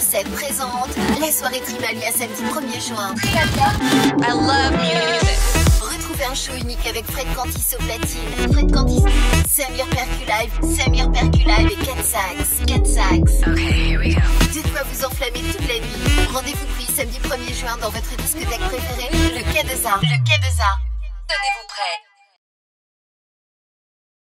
sur 7 présente les soirées Tribalia samedi 1er juin. I love music. Retrouvez un show unique avec Fred Cantis au platine, Fred Cantis, Samir Perculive, Samir Perculive et Cat Sax, Cat Sax. Okay, here we go. De quoi vous enflammer toute la nuit. Rendez-vous pris samedi 1er juin dans votre discothèque préférée, le Quai des Arts. Le Quai des Arts. Tenez-vous prêts.